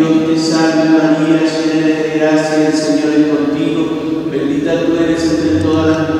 Dios te salve María, llena de gracia, el Señor es contigo, bendita tú eres entre todas las mujeres.